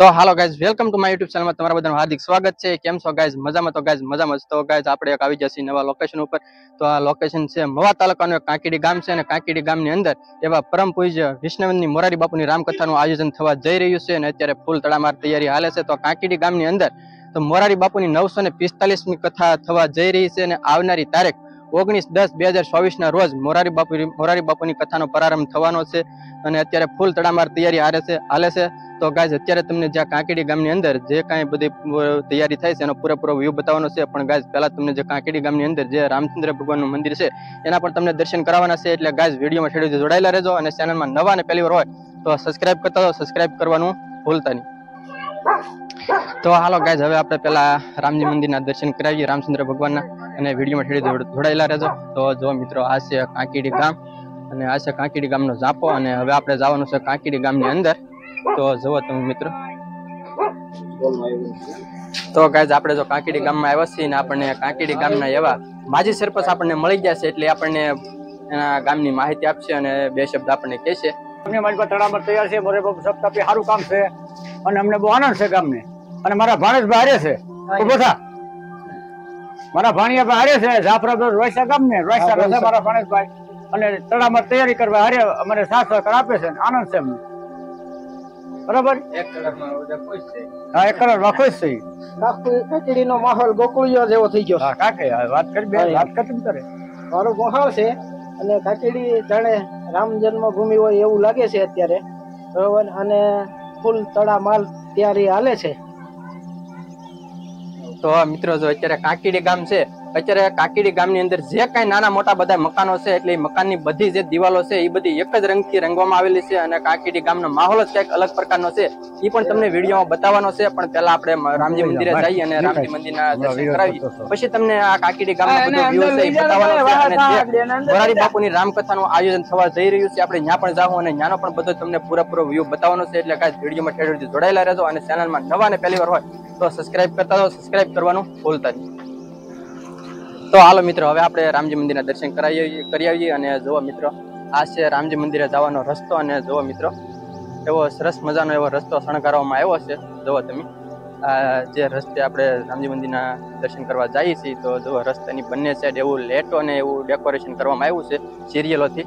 તો હાલો guys welcome to my YouTube ચેનલમાં તમારા બધાનું હાર્દિક સ્વાગત છે. કેમ છો ગાઈઝ મજામાં તો ગાઈઝ મજામાં તો ગાઈઝ આપણે એક આવી જશે નવા લોકેશન ઉપર. તો આ લોકેશન છે મવા તાલુકાનું એક કાંકીડી ગામ છે અને કાંકીડી ગામની અંદર એવા પરમ પૂજ્ય વિષ્ણવની મોરારી બાપુની રામકથાનું આયોજન થવા જઈ રહ્યું છે અને અત્યારે ફૂલ તડામાર તૈયારી હાલે છે. તો કાંકીડી ગામની અંદર તો મોરારી બાપુની નવસો ને પિસ્તાલીસમી કથા થવા જઈ રહી છે અને આવનારી તારીખ ઓગણીસ દસ બે હજાર ચોવીસના રોજ મોરારી બાપુ મોરારી બાપુની કથાનો પ્રારંભ થવાનો છે અને અત્યારે ફૂલ તડામાર તૈયારી હારે છે હાલે છે. તો ગાય અત્યારે તમને જ્યાં કાંકીડી ગામની અંદર જે કાંઈ બધી તૈયારી થાય છે એનો પૂરેપૂરો વ્યૂ બતાવવાનો છે. પણ ગાય પહેલાં તમને જે કાંકીડી ગામની અંદર જે રામચંદ્ર ભગવાનનું મંદિર છે, એના પણ તમને દર્શન કરાવવાના છે. એટલે ગાય વિડીયોમાં છેડે જોડાયેલા રહેજો અને ચેનલમાં નવા અને પહેલી વાર હોય, તો સબસ્ક્રાઇબ કરતા તો સબસ્ક્રાઇબ કરવાનું ભૂલતા નહીં. તો હાલો ગાય હવે આપણે પેલા રામજી મંદિરના દર્શન કરાવીએ, રામચંદ્ર ભગવાનના. અને વિડીયોમાં છેડે જોડાયેલા રહેજો. તો જો મિત્રો આ છે કાંકીડી ગામ અને આ છે કાંકીડી ગામનો ઝાપો અને હવે આપણે જવાનું છે કાંકીડી ગામની અંદર. તો જુઓ તમે મિત્રો. તો ગાઈઝ આપણે જો કાંકીડી ગામમાં આવ્યા છીએ ને આપણને કાંકીડી ગામના એવા માજી સરપંચ આપણને મળી ગયા છે એટલે આપણને એના ગામની માહિતી આપશે અને બે શબ્દ આપણને કહેશે. અમને મારી પાસે તૈયાર છે મોરે સપ્તાહી સારું કામ છે અને અમને બહુ આનંદ છે ગામને. અને મારા ભાણેજ હારે છે. ઊભો થા. મારા ભાણિયા ભાઈ હારે છે જાફરાબાદ રોયસા ગામને. રોયસા રહે છે મારા ભાણેજભાઈ અને તળામાં તૈયારી કરવા હારે અમને સાસ સહકાર આપે છે આનંદ છે અમને બરાબર? એક કલાકમાં ખુશ છે હા એક કરોડ ખુશ છે ઈ. ખીચડીનો માહોલ ગોકુળિયો જેવો થઈ ગયો. હા કાકે હા, વાત કરી બે વાત કરી કરે. મારો માહોલ છે અને ખીચડી જાણે રામ જન્મભૂમિ હોય એવું લાગે છે અત્યારે. બરોબર? અને ફૂલ તળા માલ તૈયારી હાલે છે. તો મિત્રો જો અત્યારે કાકીડી ગામ છે અત્યારે કાકીડી ગામની અંદર જે કાંઈ નાના મોટા બધા મકાનો છે એટલે એ મકાનની બધી જે દિવાલો છે એ બધી એક જ રંગથી રંગવામાં આવેલી છે અને કાકીડી ગામનો માહોલ જ કંઈક અલગ પ્રકારનો છે. એ પણ તમને વિડીયોમાં બતાવવાનો છે પણ પહેલા આપણે રામજી મંદિરે જઈએ અને રામજી મંદિરના દર્શન કરાવી પછી તમને આ કાકીડી ગામનો બધો વ્યૂ છે એ બતાવવાનો છે અને જે મોરારી બાપુની રામકથાનું આયોજન થવા જઈ રહ્યું છે આપણે ત્યાં પણ જાઓ અને ત્યાંનો પણ બધો તમને પૂરેપૂરો વ્યૂ બતાવવાનો છે એટલે કાંઈ વિડીયોમાં ઠેરથી જોડાયેલા રહેજો અને ચેનલમાં નવા અને પહેલી વાર હોય તો સબસ્ક્રાઇબ કરતા તો સબસ્ક્રાઇબ કરવાનું ભૂલતા નહીં. તો હાલો મિત્રો, હવે આપણે રામજી મંદિરના દર્શન કરાવી કરી આવીએ અને જુઓ મિત્રો, આ છે રામજી મંદિરે જવાનો રસ્તો અને જુઓ મિત્રો, એવો સરસ મજાનો એવો રસ્તો શણગારવામાં આવ્યો છે. જુઓ તમે, આ જે રસ્તે આપણે રામજી મંદિરના દર્શન કરવા જઈએ છીએ, તો જુઓ રસ્તાની બંને સાઈડ એવું લેટો અને એવું ડેકોરેશન કરવામાં આવ્યું છે, સિરિયલોથી.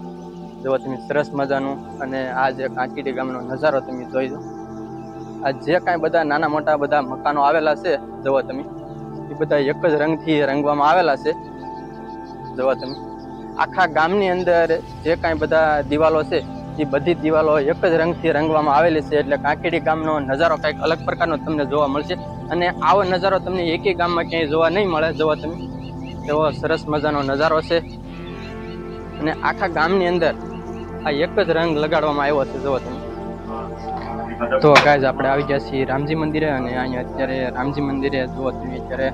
જુઓ તમે, સરસ મજાનું અને આ જે કાંકીડી ગામનો નજારો તમે જોઈ દો આ જે કાંઈ બધા નાના મોટા બધા મકાનો આવેલા છે, જુઓ તમે એ બધા એક જ રંગથી રંગવામાં આવેલા છે. જોવા તમે. આખા ગામની અંદર જે કાંઈ બધા દિવાલો છે, એ બધી દિવાલો એક જ રંગથી રંગવામાં આવેલી છે. એટલે કાંકીડી ગામનો નજારો કંઈક અલગ પ્રકારનો તમને જોવા મળશે. અને આવો નજારો તમને એકેય ગામમાં ક્યાંય જોવા નહીં મળે. જોવા તમે. એવો સરસ મજાનો નજારો છે. અને આખા ગામની અંદર આ એક જ રંગ લગાડવામાં આવ્યો છે. જોવો તમે. તો ગાઈઝ આપણે આવી ગયા છીએ રામજી મંદિરે અને અહીંયા અત્યારે રામજી મંદિરે જુઓ તમે, અત્યારે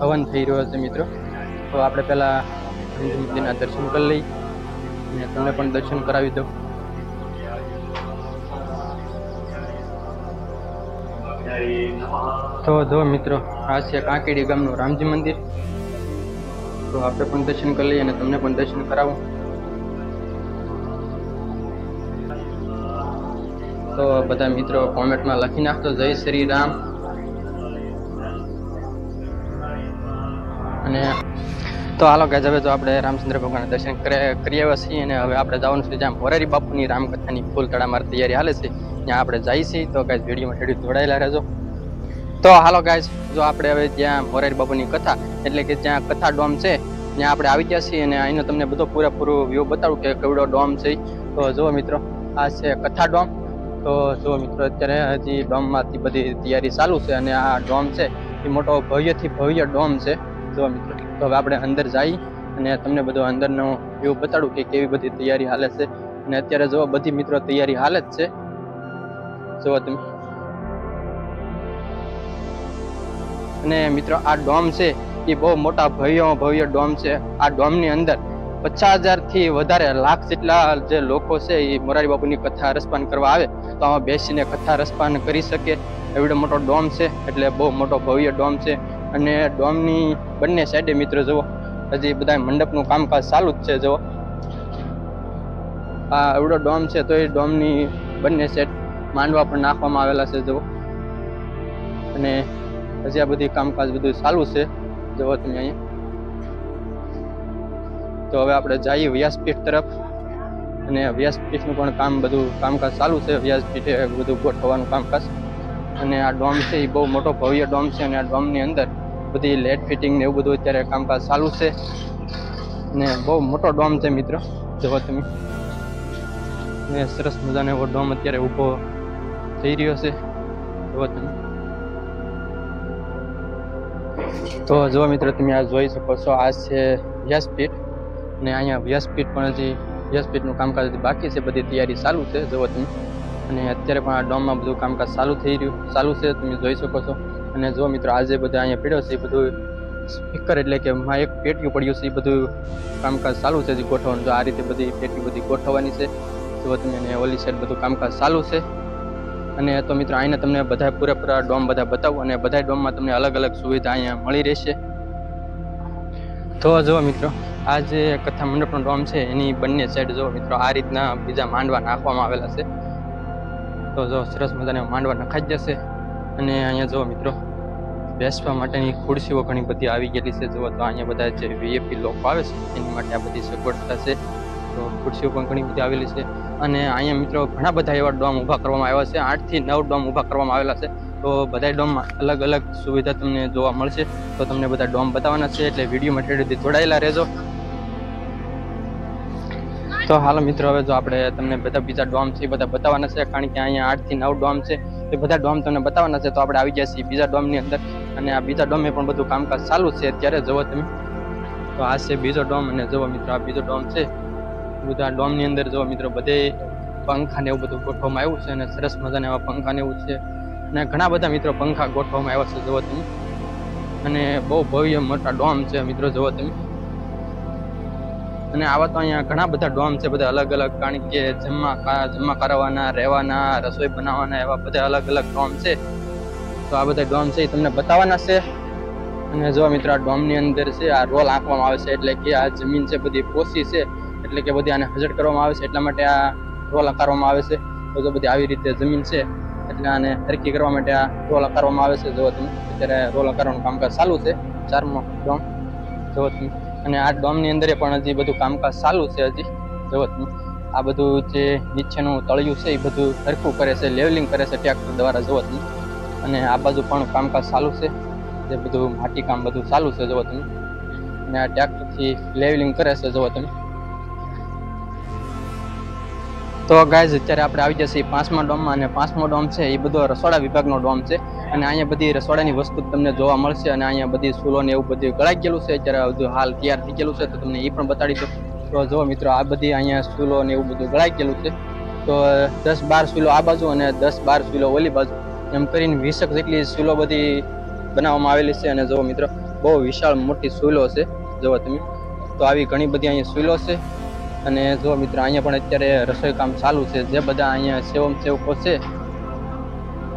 હવન થઈ રહ્યો છે મિત્રો. તો આપણે પહેલાં રામજી મંદિરના દર્શન કરી લઈ અને તમને પણ દર્શન કરાવી દઉં. તો જો મિત્રો, આ છે કાંકીડી ગામનું રામજી મંદિર. તો આપણે પણ દર્શન કરી લઈએ અને તમને પણ દર્શન કરાવું. તો બધા મિત્રો કોમેન્ટમાં લખી નાખતો જય શ્રી રામ. અને તો હાલો ગાઈઝ હવે તો આપણે રામચંદ્ર ભગવાનના દર્શન કરી આવ્યા છીએ અને હવે આપણે જવાનું છે જ્યાં મોરારી બાપુની રામકથાની ફૂલ તડામાર તૈયારી હાલે છે. ત્યાં આપણે જઈએ છીએ. તો ગાઈઝ વિડીયોમાં હેડી જોડાયેલા રહેજો. તો હાલો ગાય જો આપણે હવે ત્યાં મોરારી બાપુની કથા, એટલે કે જ્યાં કથા ડોમ છે, ત્યાં આપણે આવી ગયા છીએ અને અહીંનો તમને બધો પૂરેપૂરો વ્યૂ બતાવું કે કેવડો ડોમ છે તો જુઓ મિત્રો, આ છે કથા ડોમ. તો જો મિત્રો, અત્યારે હજી ડોમમાંથી બધી તૈયારી ચાલુ છે અને આ ડોમ છે, એ મોટો ભવ્યથી ભવ્ય ડોમ છે. જો મિત્રો, તો હવે આપણે અંદર જઈ અને તમને બધો અંદરનો વ્યૂ બતાડું કે કેવી બધી તૈયારી હાલે છે. અને અત્યારે જો બધી મિત્રો તૈયારી હાલે જ છે. જુઓ તમે અને મિત્રો, આ ડોમ છે, એ બહુ મોટા ભવ્ય ભવ્ય ડોમ છે. આ ડોમની અંદર પચાસ હજારથી વધારે લાખ જેટલા જે લોકો છે એ મોરારી બાપુની કથા રસપાન કરવા આવે, તો આમાં બેસીને કથા રસપાન કરી શકે. એવડો મોટો ડોમ છે, એટલે બહુ મોટો ભવ્ય ડોમ છે. અને ડોમની બંને સાઈડે મિત્રો જુઓ, હજી બધા મંડપનું કામકાજ ચાલુ જ છે, જુઓ. આ એવડો ડોમ છે, તો એ ડોમની બંને સાઈડ માંડવા પણ નાખવામાં આવેલા છે, જુઓ. અને હજી આ બધી કામકાજ બધું ચાલુ છે, જુઓ તમે અહીંયા. તો હવે આપણે જઈએ વ્યાસપીઠ તરફ. અને વ્યાસપીઠનું પણ કામ બધું કામકાજ ચાલુ છે. વ્યાસપીઠે બધું ગોઠવવાનું કામકાજ. અને આ ડોમ છે એ બહુ મોટો ભવ્ય ડોમ છે અને આ ડોમની અંદર બધી લેટ ફિટિંગ ને એવું બધું અત્યારે કામકાજ ચાલુ છે. ને બહુ મોટો ડોમ છે મિત્રો. જુઓ તમે. ને સરસ મજાનો એવો ડોમ અત્યારે ઊભો થઈ રહ્યો છે. જુઓ તમે. તો જુઓ મિત્રો, તમે આ જોઈ શકો છો. આ છે વ્યાસપીઠ. ને અહીંયા વ્યાસપીઠ પણ હજી, વ્યાસપીઠનું કામકાજ હજી બાકી છે, બધી તૈયારી ચાલુ છે, જુઓ અને અત્યારે પણ આ ડોમમાં બધું કામકાજ ચાલુ થઈ રહ્યું, ચાલુ છે, તમે જોઈ શકો છો. અને જો મિત્રો આજે બધા અહીંયા પીડ્યો છે, એ બધું સ્પીકર એટલે કે માં એક પેટીયું પડ્યું છે, એ બધું કામકાજ ચાલુ છે જે ગોઠવવાનું. જો આ રીતે બધી પેટી બધી ગોઠવવાની છે જો તમે અને ઓલી સાઈડ બધું કામકાજ ચાલુ છે. અને તો મિત્રો અહીંને તમને બધા પૂરેપૂરા ડોમ બધા બતાવું, અને બધા ડોમમાં તમને અલગ અલગ સુવિધા અહીંયા મળી રહેશે. તો જુઓ મિત્રો આ જે કથા મંડપનો ડોમ છે, એની બંને સાઈડ જો મિત્રો આ રીતના બીજા માંડવા નાખવામાં આવેલા છે. તો જો સરસ મજાને માંડવા નખાઈ જશે અને અહીંયા જો મિત્રો બેસવા માટેની ખુરશીઓ ઘણી બધી આવી ગયેલી છે. જુઓ તો અહીંયા બધા જે વીએપી લોકો આવે છે, એની માટે આ બધી સગવડતા છે. તો ખુરશીઓ પણ ઘણી બધી આવેલી છે. અને અહીંયા મિત્રો ઘણા બધા એવા ડોમ ઊભા કરવામાં આવ્યા છે. આઠથી નવ ડોમ ઊભા કરવામાં આવેલા છે. તો બધા ડોમમાં અલગ અલગ સુવિધા તમને જોવા મળશે. તો તમને બધા ડોમ બતાવવાના છે. એટલે વીડિયો મટીરિયલથી જોડાયેલા રહેજો. તો હાલો મિત્રો, હવે જો આપણે તમને બધા બીજા ડોમ છે એ બધા બતાવવાના છે, કારણ કે અહીંયા આઠથી નવ ડોમ છે. એ બધા ડોમ તમને બતાવવાના છે, તો આપણે આવી ગયા છીએ બીજા ડોમની અંદર. અને આ બીજા ડોમે પણ બધું કામકાજ ચાલુ છે, અત્યારે જુઓ તમે. તો આ છે બીજો ડોમ અને જુઓ મિત્રો, આ બીજો ડોમ છે. બધા ડોમની અંદર જુઓ મિત્રો, બધે પંખા ને એવું બધું ગોઠવવામાં આવ્યું છે અને સરસ મજાના એવા પંખા ને એવું છે. અને ઘણા બધા મિત્રો પંખા ગોઠવવામાં આવ્યા છે, જુઓ તમે. અને બહુ ભવ્ય મોટા ડોમ છે, મિત્રો, જુઓ તમે. અને આવા તો અહીંયા ઘણા બધા ડોમ છે, બધા અલગ અલગ કારણ કે જમવા જમવા કરાવવાના, રહેવાના, રસોઈ બનાવવાના એવા બધા અલગ અલગ ડોમ છે. તો આ બધા ડોમ છે એ તમને બતાવવાના છે. અને જો મિત્રો આ ડોમની અંદર છે, આ રોલ આંકવામાં આવે છે, એટલે કે આ જમીન છે બધી પોસી છે, એટલે કે બધી આને હજટ કરવામાં આવે છે, એટલા માટે આ રોલ આકારવામાં આવે છે. જો બધી આવી રીતે જમીન છે, એટલે આને હરકી કરવા માટે આ રોલ આકારવામાં આવે છે. જો તમે અત્યારે રોલ આકારવાનું કામકાજ ચાલુ છે, ચારમો ડોમ. જો તમે અને આ ડોમની અંદર પણ હજી બધું કામકાજ ચાલુ છે હજી જવતનું આ બધું જે નીચેનું તળિયું છે એ બધું સરખું કરે છે, લેવલિંગ કરે છે ટ્રેક્ટર દ્વારા જવતનું અને આ બાજુ પણ કામકાજ ચાલુ છે, જે બધું માટી કામ બધું ચાલુ છે જવતનું અને આ ટ્રેક્ટરથી લેવલિંગ કરે છે જવતનું તો ગાય અત્યારે આપણે આવી જશે પાંચમા ડોમમાં અને પાંચમો ડોમ છે એ બધો રસોડા વિભાગનો ડોમ છે. અને અહીંયા બધી રસોડાની વસ્તુ તમને જોવા મળશે અને અહીંયા બધી સૂલો ને એવું બધું ગળાઈ ગયેલું છે. અત્યારે બધું હાલ તૈયાર થઈ ગયેલું છે તો તમને એ પણ બતાડી દો તો જો મિત્રો, આ બધી અહીંયા સૂલો ને એવું બધું ગળાઈ ગયેલું છે. તો દસ બાર સૂલો આ બાજુ અને દસ બાર સૂલો ઓલી બાજુ. એમ કરીને વીસક જેટલી સૂલો બધી બનાવવામાં આવેલી છે અને જો મિત્રો, બહુ વિશાળ મોટી સૂલો છે. જોવો તમે. તો આવી ઘણી બધી અહીંયા સૂલો છે. અને જો મિત્રો, અહીંયા પણ અત્યારે રસોઈ કામ ચાલુ છે. જે બધા અહીંયા સેવમ સેવકો છે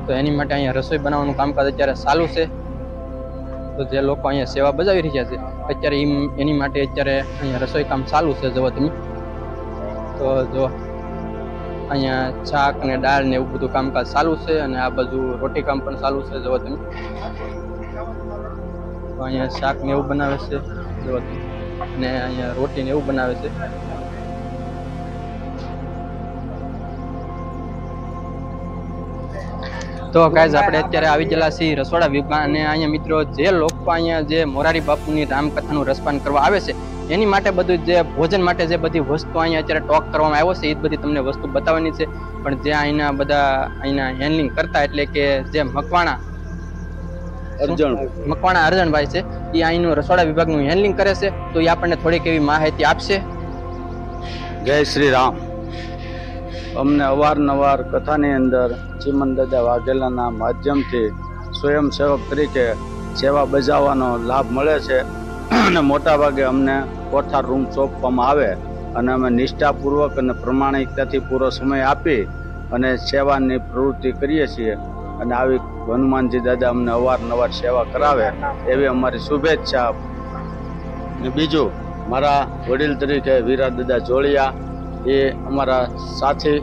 તો એની માટે અહીંયા રસોઈ બનાવવાનું કામકાજ અત્યારે ચાલુ છે. તો જે લોકો અહીંયા સેવા બજાવી રહ્યા છે, અત્યારે એની માટે અત્યારે અહીંયા રસોઈ કામ ચાલુ છે જો તમે. તો જો અહીંયા શાક ને દાળ ને એવું બધું કામકાજ ચાલુ છે અને આ બાજુ રોટી કામ પણ ચાલુ છે જો તમે. તો અહીંયા શાક ને એવું બનાવે છે જો તમે. અને અહીંયા રોટી ને એવું બનાવે છે. તો ગાઈઝ આપણે અત્યારે આવી ગયેલા છીએ રસોડા વિભાગ અને અહીંયા મિત્રો જે લોકો અહીંયા જે મોરારી બાપુની રામકથાનું રસપાન કરવા આવે છે એની માટે બધું જે ભોજન માટે જે બધી વસ્તુ અહીંયા અત્યારે ટોક કરવામાં આવ્યો છે એ બધી તમને વસ્તુ બતાવવાની છે. પણ જે અહીંના બધા અહીંના હેન્ડલિંગ કરતા એટલે કે જે મકવાણા અર્જણ. મકવાણા અર્જણભાઈ છે એ અહીંનું રસોડા વિભાગનું હેન્ડલિંગ કરે છે તો એ આપણને થોડીક એવી માહિતી આપશે. જય શ્રી રામ. અમને અવારનવાર કથાની અંદર ચીમન દાદા વાઘેલાના માધ્યમથી સ્વયંસેવક તરીકે સેવા બજાવવાનો લાભ મળે છે અને મોટાભાગે અમને કોઠાર રૂમ સોંપવામાં આવે અને અમે નિષ્ઠાપૂર્વક અને પ્રમાણિકતાથી પૂરો સમય આપી અને સેવાની પ્રવૃત્તિ કરીએ છીએ અને આવી હનુમાનજી દાદા અમને અવારનવાર સેવા કરાવે એવી અમારી શુભેચ્છા. બીજું, મારા વડીલ તરીકે વીરા દાદા જોડિયા એ અમારા સાથી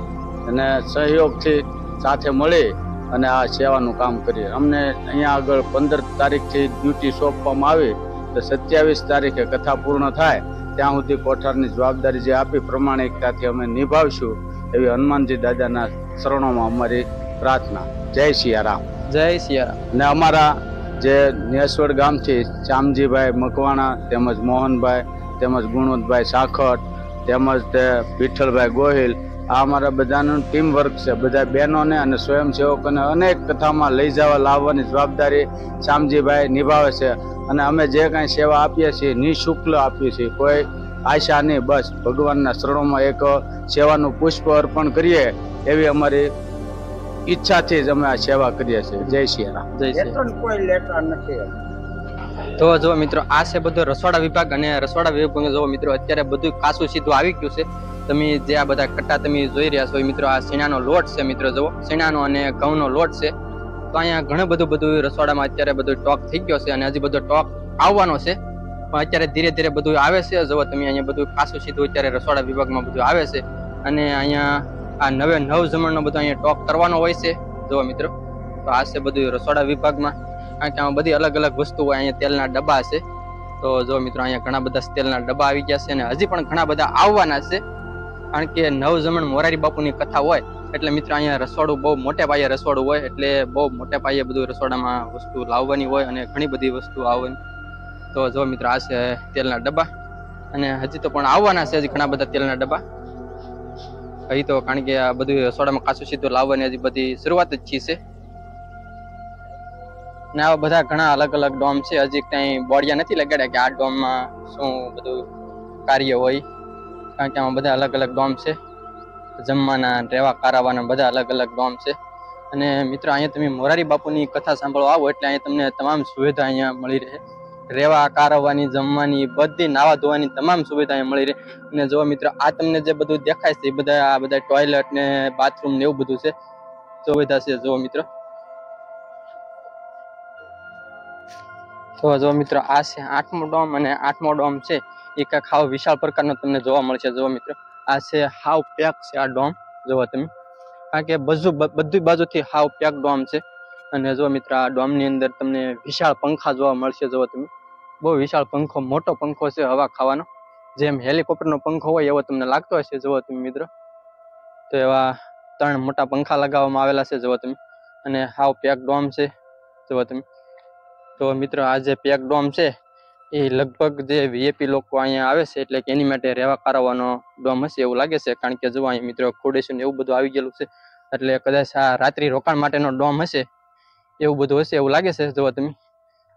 અને સહયોગથી સાથે મળી અને આ સેવાનું કામ કરીએ. અમને અહીંયા આગળ પંદર તારીખથી ડ્યુટી સોંપવામાં આવી તો સત્યાવીસ તારીખે કથા પૂર્ણ થાય ત્યાં સુધી કોઠારની જવાબદારી જે આપી પ્રમાણિકતાથી અમે નિભાવશું એવી હનુમાનજી દાદાના શરણોમાં અમારી પ્રાર્થના. જય સિયારામ જય સિયારામ અને અમારા જે નેસવડ ગામથી ચામજીભાઈ મકવાણા તેમજ મોહનભાઈ તેમજ ગુણવંતભાઈ સાખટ તેમજ તે વિઠ્ઠલભાઈ ગોહિલ આ અમારા બધાનું ટીમ વર્ક છે. બધા બહેનોને અને સ્વયંસેવકોને અનેક કથામાં લઈ જવા લાવવાની જવાબદારી શામજીભાઈ નિભાવે છે. અને અમે જે કાંઈ સેવા આપીએ છીએ નિઃશુલ્ક આપીએ છીએ કોઈ આશા નહીં બસ ભગવાનના શરણોમાં એક સેવાનું પુષ્પ અર્પણ કરીએ એવી અમારી ઈચ્છાથી જ અમે આ સેવા કરીએ છીએ. જય સિયારામ જય શ્રી કોઈ લેટર નથી. તો જો મિત્રો આ છે બધો રસોડા વિભાગ અને રસોડા વિભાગ જો મિત્રો અત્યારે બધું કાસું સીધું આવી ગયું છે. તમે જે આ બધા કટ્ટા તમે જોઈ રહ્યા છો મિત્રો, આ શેણાનો લોટ છે મિત્રો, જુઓ. શેણાનો અને ઘઉંનો લોટ છે. તો અહીંયા ઘણું બધું બધું રસોડામાં અત્યારે બધું ટોક થઈ ગયો છે અને હજી બધો ટોક આવવાનો છે. પણ અત્યારે ધીરે ધીરે બધું આવે છે. જુઓ તમે અહીંયા બધું ખાસું સીધું અત્યારે રસોડા વિભાગમાં બધું આવે છે. અને અહીંયા આ નવે નવ જમણનો બધો અહીંયા ટોક કરવાનો હોય છે. જુઓ મિત્રો, તો આ છે બધું રસોડા વિભાગમાં. કારણ કે આમાં બધી અલગ અલગ વસ્તુઓ અહીંયા તેલના ડબ્બા છે. તો જો મિત્રો, અહીંયા ઘણા બધા તેલના ડબ્બા આવી ગયા છે અને હજી પણ ઘણા બધા આવવાના છે. કારણ કે નવ જમણ મોરારી બાપુની કથા હોય, એટલે મિત્રો અહીંયા રસોડું બહુ મોટે પાયે રસોડું હોય, એટલે બહુ મોટે પાયે બધું રસોડામાં વસ્તુ લાવવાની હોય અને ઘણી બધી વસ્તુ આવવાની. તો જો મિત્રો, આ છે તેલના ડબ્બા. અને હજી તો પણ આવવાના છે હજી ઘણા બધા તેલના ડબ્બા. હજી તો કારણ કે આ બધું રસોડામાં કાચું સીધું લાવવાની હજી બધી શરૂઆત જ છે. ને આવા બધા ઘણા અલગ અલગ ડોમ છે, હજી કઈ બોડિયા નથી લગાડ્યા કે આ ડોમમાં શું બધું કાર્ય હોય. કારણ કે આમાં બધા અલગ અલગ ડોમ છે. જમવાના, રહેવા કારાવાના બધા અલગ અલગ ડોમ છે. અને મિત્રો, અહીંયા તમે મોરારી બાપુની કથા સાંભળવા આવો એટલે અહીંયા તમને તમામ સુવિધા અહીંયા મળી રહે. રહેવા કારવવાની જમવાની, બધી નાવા ધોવાની તમામ સુવિધા અહીંયા મળી રહે. અને જો મિત્રો, આ તમને જે બધું દેખાય છે, એ બધા, આ બધા ટોયલેટ ને બાથરૂમ ને એવું બધું છે. સુવિધા છે, જુઓ મિત્રો. તો જો મિત્રો, આ છે આઠમો ડોમ અને આઠમો ડોમ છે. એ કાંઈક હાવ વિશાળ પ્રકારનો તમને જોવા મળશે. જોવા મિત્રો, આ છે હાવ પેક છે આ ડોમ. જોવો તમે કારણ કે બધું બધી બાજુથી હાવ પેક ડોમ છે. અને જો મિત્ર, આ ડોમની અંદર તમને વિશાળ પંખા જોવા મળશે. જોવો તમે, બહુ વિશાળ પંખો, મોટો પંખો છે હવા ખાવાનો. જેમ હેલિકોપ્ટરનો પંખો હોય એવો તમને લાગતો હશે. જોવો તમે મિત્ર, તો એવા ત્રણ મોટા પંખા લગાવવામાં આવેલા છે. જોવો તમે, અને હાવ પેક ડોમ છે. જોવો તમે, તો મિત્રો, આ જે પેક ડોમ છે એ લગભગ જે વીએપી લોકો અહીંયા આવે છે, એટલે કે એની માટે રહેવા કરાવવાનો ડોમ હશે એવું લાગે છે. કારણ કે જો અહીંયા મિત્રો ખોડેશન એવું બધું આવી ગયેલું છે, એટલે કદાચ આ રાત્રિ રોકાણ માટેનો ડોમ હશે, એવું બધું હશે એવું લાગે છે જોવો તમે.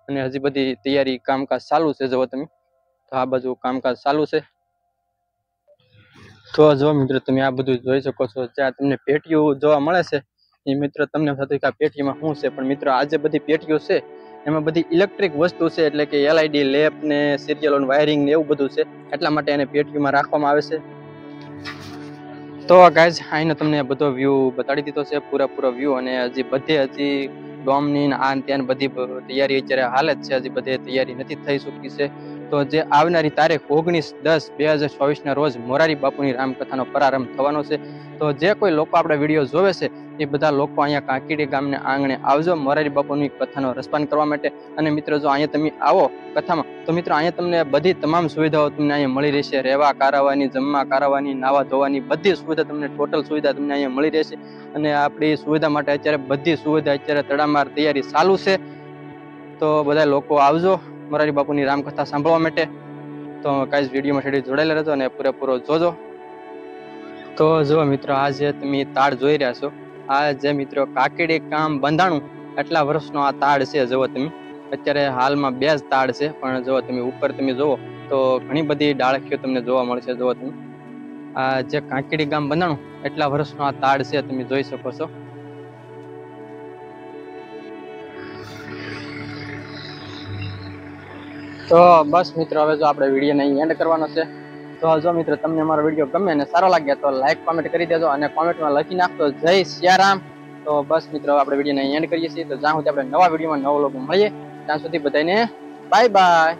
અને હજી બધી તૈયારી કામકાજ ચાલુ છે જોવો તમે. તો આ બાજુ કામકાજ ચાલુ છે. તો જો મિત્રો તમે આ બધું જોઈ શકો છો, જ્યાં તમને પેટીઓ જોવા મળે છે, એ મિત્રો તમને થતું કે આ પેટીમાં શું છે, પણ મિત્રો આ જે બધી પેટીઓ છે એમાં બધી ઇલેક્ટ્રિક વસ્તુ છે, એટલે કે એલઆઈડી લેપ ને સિરિયલ વાયરિંગ ને એવું બધું છે. એટલા માટે એને પેટીમાં રાખવામાં આવે છે. તો ગાઈઝ આનો તમને બધો વ્યૂ બતાડી દીધો છે, પૂરેપૂરો વ્યૂ અને હજી બધે હજી ડોમની આ ત્યાં બધી તૈયારી અત્યારે હાલ જ છે. હજી બધે તૈયારી નથી થઈ ચૂકી છે. તો જે આવનારી તારીખ ઓગણીસ દસ બે હજાર ચોવીસના રોજ મોરારી બાપુની રામકથાનો પ્રારંભ થવાનો છે. તો જે કોઈ લોકો આપણા વીડિયો જોવે છે, એ બધા લોકો અહીંયા કાંકીડી ગામને આંગણે આવજો મોરારી બાપુની કથાનો રસપાન કરવા માટે. અને મિત્રો, જો અહીંયા તમે આવો કથામાં, તો મિત્રો, અહીંયા તમને બધી તમામ સુવિધાઓ તમને અહીંયા મળી રહેશે. રહેવા, કારાવાની, જમવા, કારાવાની, નાવા ધોવાની બધી સુવિધા તમને ટોટલ સુવિધા તમને અહીંયા મળી રહેશે. અને આપણી સુવિધા માટે અત્યારે બધી સુવિધા અત્યારે તડામાર તૈયારી ચાલુ છે. તો બધા લોકો આવજો. મોરારી બાપુની રામકથા સાંભળવા માટે. તો કાંઈ વિડીયોમાં છેડી જોડાયેલા હતો અને પૂરેપૂરો જોજો. તો જો મિત્રો, આ જે તમે તાળ જોઈ રહ્યા છો, આ જે મિત્રો કાકીડી કામ બંધાણું એટલા વર્ષનો આ તાળ છે જુઓ તમે. અત્યારે હાલમાં બે જ તાળ છે, પણ જો તમે ઉપર તમે જુઓ, તો ઘણી બધી ડાળખીઓ તમને જોવા મળશે જુઓ તમે. આ જે કાંકીડી ગામ બંધાણું એટલા વર્ષનો આ તાળ છે, તમે જોઈ શકો છો. તો બસ મિત્રો, હવે જો આપણે વિડીયોને અહીં એન્ડ કરવાનો છે, તો જો મિત્રો, તમને અમારો વીડિયો ગમે અને સારો લાગ્યા તો લાઈક કોમેન્ટ કરી દેજો અને કોમેન્ટમાં લખી નાખતો જય સિયારામ. તો બસ મિત્રો આપણે વિડીયોને એન્ડ કરીએ છીએ. તો જ્યાં સુધી આપણે નવા વિડીયોમાં નવો લોકો મળીએ, ત્યાં સુધી બધાને બાય બાય